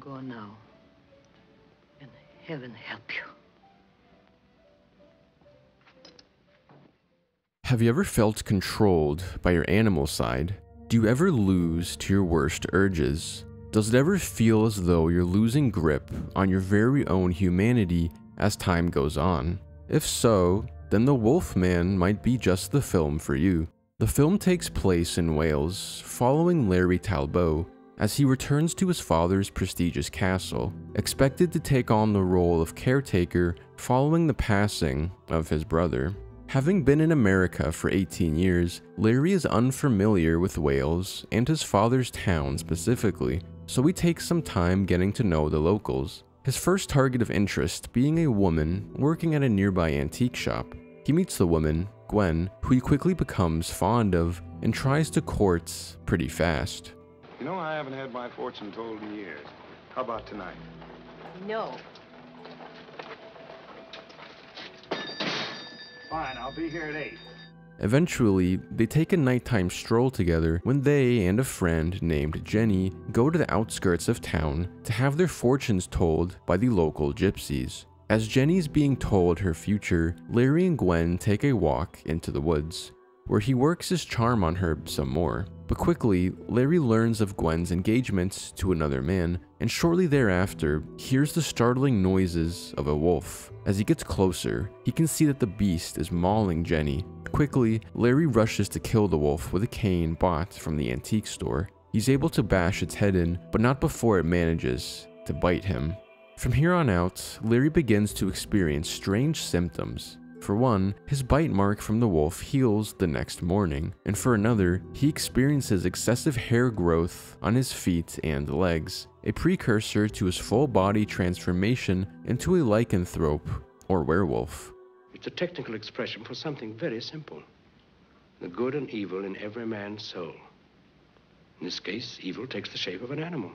Go now. And heaven help you. Have you ever felt controlled by your animal side? Do you ever lose to your worst urges? Does it ever feel as though you're losing grip on your very own humanity as time goes on? If so, then The Wolfman might be just the film for you. The film takes place in Wales, following Larry Talbot as he returns to his father's prestigious castle, expected to take on the role of caretaker following the passing of his brother. Having been in America for 18 years, Larry is unfamiliar with Wales and his father's town specifically, so he takes some time getting to know the locals. His first target of interest being a woman working at a nearby antique shop. He meets the woman, Gwen, who he quickly becomes fond of and tries to court pretty fast. You know, I haven't had my fortune told in years. How about tonight? No. Fine, I'll be here at 8. Eventually, they take a nighttime stroll together when they and a friend named Jenny go to the outskirts of town to have their fortunes told by the local gypsies. As Jenny's being told her future, Larry and Gwen take a walk into the woods, where he works his charm on her some more. But quickly, Larry learns of Gwen's engagement to another man, and shortly thereafter, hears the startling noises of a wolf. As he gets closer, he can see that the beast is mauling Jenny. Quickly, Larry rushes to kill the wolf with a cane bought from the antique store. He's able to bash its head in, but not before it manages to bite him. From here on out, Larry begins to experience strange symptoms. For one, his bite mark from the wolf heals the next morning, and for another, he experiences excessive hair growth on his feet and legs, a precursor to his full body transformation into a lycanthrope or werewolf. It's a technical expression for something very simple the good and evil in every man's soul. In this case, evil takes the shape of an animal.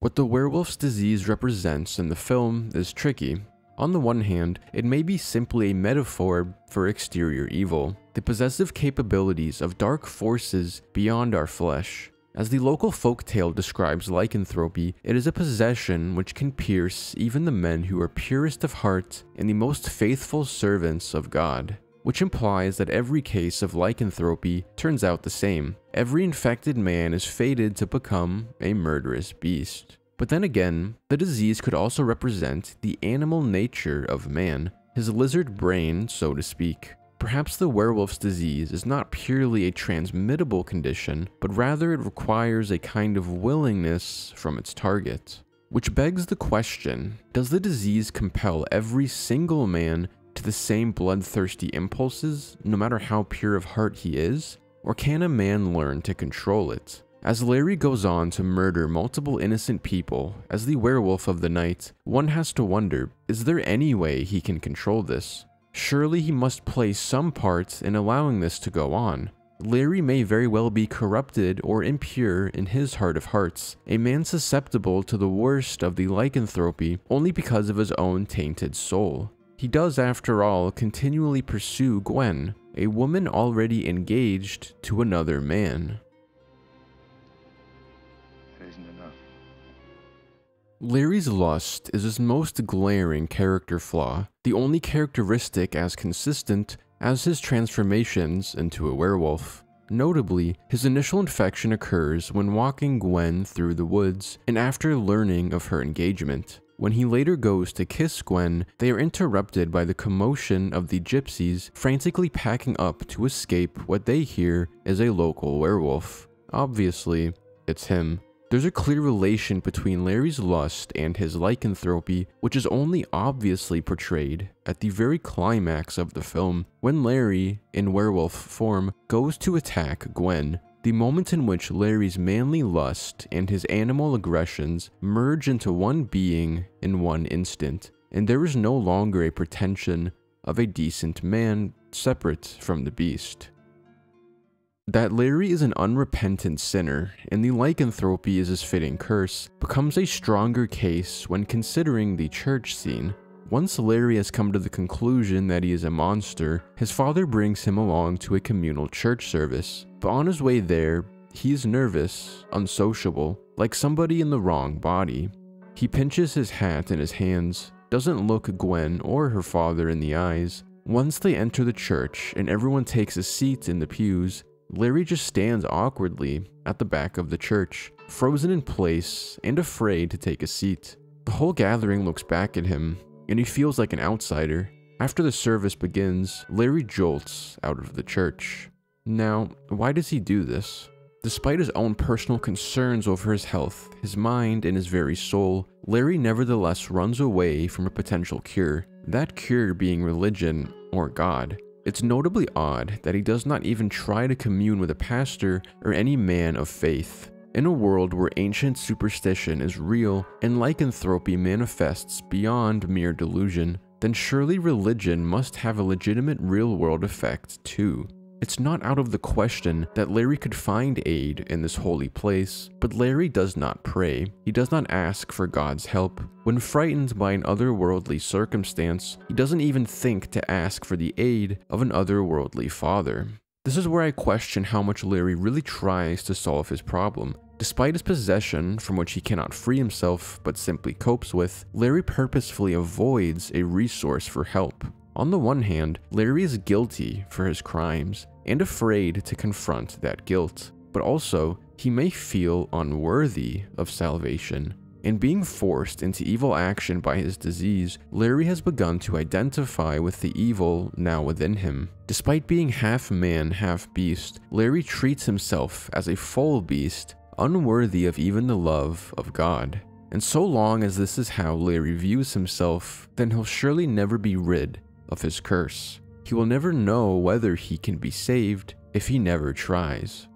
What the werewolf's disease represents in the film is tricky. On the one hand, it may be simply a metaphor for exterior evil, the possessive capabilities of dark forces beyond our flesh. As the local folktale describes lycanthropy, it is a possession which can pierce even the men who are purest of heart and the most faithful servants of God which implies that every case of lycanthropy turns out the same. Every infected man is fated to become a murderous beast. But then again, the disease could also represent the animal nature of man, his lizard brain, so to speak. Perhaps the werewolf's disease is not purely a transmittable condition, but rather it requires a kind of willingness from its target. Which begs the question, does the disease compel every single man to the same bloodthirsty impulses, no matter how pure of heart he is? Or can a man learn to control it? As Larry goes on to murder multiple innocent people as the werewolf of the night, one has to wonder, is there any way he can control this? Surely he must play some part in allowing this to go on. Larry may very well be corrupted or impure in his heart of hearts, a man susceptible to the worst of the lycanthropy only because of his own tainted soul. He does, after all, continually pursue Gwen, a woman already engaged to another man. Larry's lust is his most glaring character flaw, the only characteristic as consistent as his transformations into a werewolf. Notably, his initial infection occurs when walking Gwen through the woods and after learning of her engagement. When he later goes to kiss Gwen, they are interrupted by the commotion of the gypsies frantically packing up to escape what they hear is a local werewolf. Obviously, it's him. There's a clear relation between Larry's lust and his lycanthropy, which is only obviously portrayed at the very climax of the film when Larry, in werewolf form, goes to attack Gwen. The moment in which Larry's manly lust and his animal aggressions merge into one being in one instant, and there is no longer a pretension of a decent man separate from the beast. That Larry is an unrepentant sinner and the lycanthropy is his fitting curse becomes a stronger case when considering the church scene. Once Larry has come to the conclusion that he is a monster, his father brings him along to a communal church service. But on his way there, he is nervous, unsociable, like somebody in the wrong body. He pinches his hat in his hands, doesn't look Gwen or her father in the eyes. Once they enter the church and everyone takes a seat in the pews, Larry just stands awkwardly at the back of the church, frozen in place and afraid to take a seat. The whole gathering looks back at him, and he feels like an outsider. After the service begins, Larry jolts out of the church. Now, why does he do this? Despite his own personal concerns over his health, his mind, and his very soul, Larry nevertheless runs away from a potential cure, that cure being religion or God. It's notably odd that he does not even try to commune with a pastor or any man of faith. In a world where ancient superstition is real and lycanthropy manifests beyond mere delusion, then surely religion must have a legitimate real world effect too. It's not out of the question that Larry could find aid in this holy place, but Larry does not pray. He does not ask for God's help. When frightened by an otherworldly circumstance, he doesn't even think to ask for the aid of an otherworldly father. This is where I question how much Larry really tries to solve his problem. Despite his possession, from which he cannot free himself but simply copes with, Larry purposefully avoids a resource for help. On the one hand, Larry is guilty for his crimes and afraid to confront that guilt, but also he may feel unworthy of salvation. In being forced into evil action by his disease, Larry has begun to identify with the evil now within him. Despite being half man, half beast, Larry treats himself as a full beast, unworthy of even the love of God. And so long as this is how Larry views himself, then he'll surely never be rid of his curse. He will never know whether he can be saved if he never tries.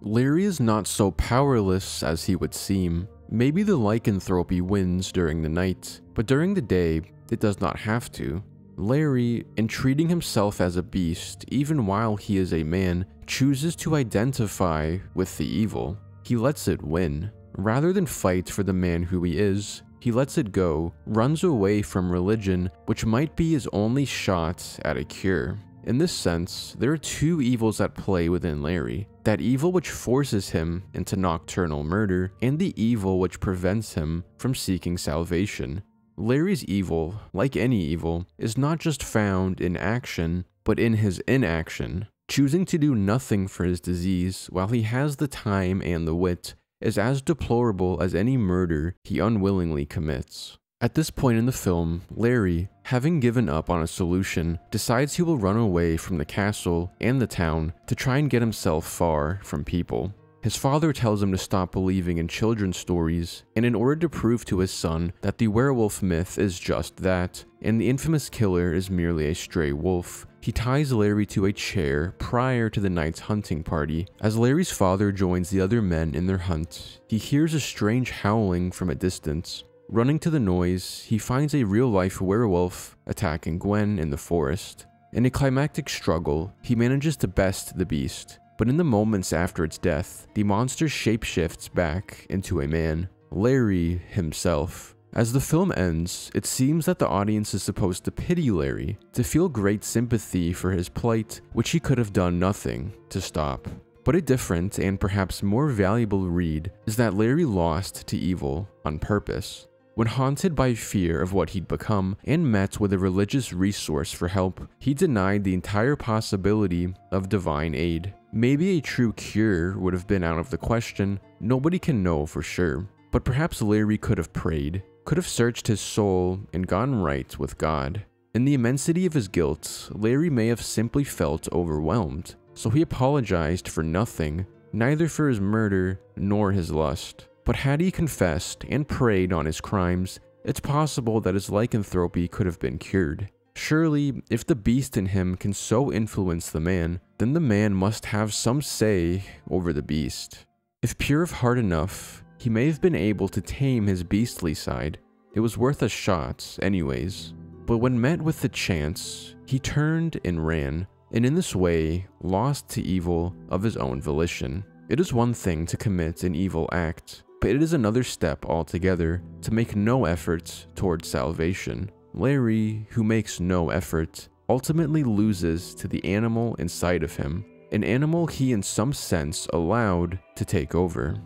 Larry is not so powerless as he would seem. Maybe the lycanthropy wins during the night, but during the day, it does not have to. Larry, in treating himself as a beast, even while he is a man, chooses to identify with the evil. He lets it win. Rather than fight for the man who he is, he lets it go, runs away from religion, which might be his only shot at a cure. In this sense, there are two evils at play within Larry that evil which forces him into nocturnal murder, and the evil which prevents him from seeking salvation. Larry's evil, like any evil, is not just found in action, but in his inaction. Choosing to do nothing for his disease while he has the time and the wit is as deplorable as any murder he unwillingly commits. At this point in the film, Larry, having given up on a solution, decides he will run away from the castle and the town to try and get himself far from people. His father tells him to stop believing in children's stories, and in order to prove to his son that the werewolf myth is just that, and the infamous killer is merely a stray wolf, he ties Larry to a chair prior to the night's hunting party. As Larry's father joins the other men in their hunt, he hears a strange howling from a distance. Running to the noise, he finds a real-life werewolf attacking Gwen in the forest. In a climactic struggle, he manages to best the beast, but in the moments after its death, the monster shapeshifts back into a man, Larry himself. As the film ends, it seems that the audience is supposed to pity Larry, to feel great sympathy for his plight, which he could have done nothing to stop. But a different and perhaps more valuable read is that Larry lost to evil on purpose. When haunted by fear of what he'd become and met with a religious resource for help, he denied the entire possibility of divine aid. Maybe a true cure would have been out of the question, nobody can know for sure. But perhaps Larry could have prayed, could have searched his soul and gotten right with God. In the immensity of his guilt, Larry may have simply felt overwhelmed, so he apologized for nothing, neither for his murder nor his lust. But had he confessed and prayed on his crimes, it's possible that his lycanthropy could have been cured. Surely, if the beast in him can so influence the man, then the man must have some say over the beast. If pure of heart enough, he may have been able to tame his beastly side. It was worth a shot, anyways. But when met with the chance, he turned and ran, and in this way, lost to evil of his own volition. It is one thing to commit an evil act, but it is another step altogether to make no effort towards salvation. Larry, who makes no effort, ultimately loses to the animal inside of him, an animal he in some sense allowed to take over.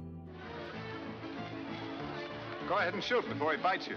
go ahead and shoot before he bites you.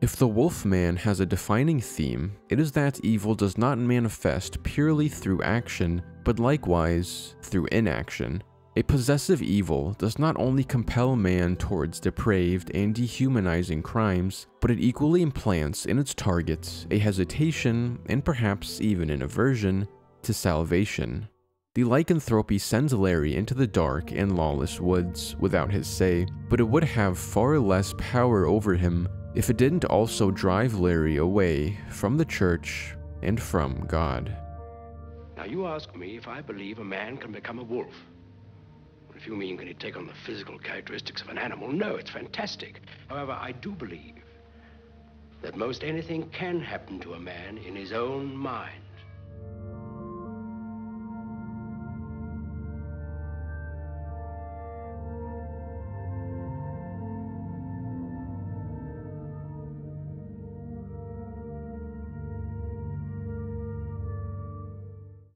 If the Wolfman has a defining theme, it is that evil does not manifest purely through action, but likewise through inaction. A possessive evil does not only compel man towards depraved and dehumanizing crimes, but it equally implants in its targets a hesitation, and perhaps even an aversion, to salvation. The lycanthropy sends Larry into the dark and lawless woods without his say, but it would have far less power over him if it didn't also drive Larry away from the church and from God. Now, you ask me if I believe a man can become a wolf. If you mean can he take on the physical characteristics of an animal, no, it's fantastic. However, I do believe that most anything can happen to a man in his own mind.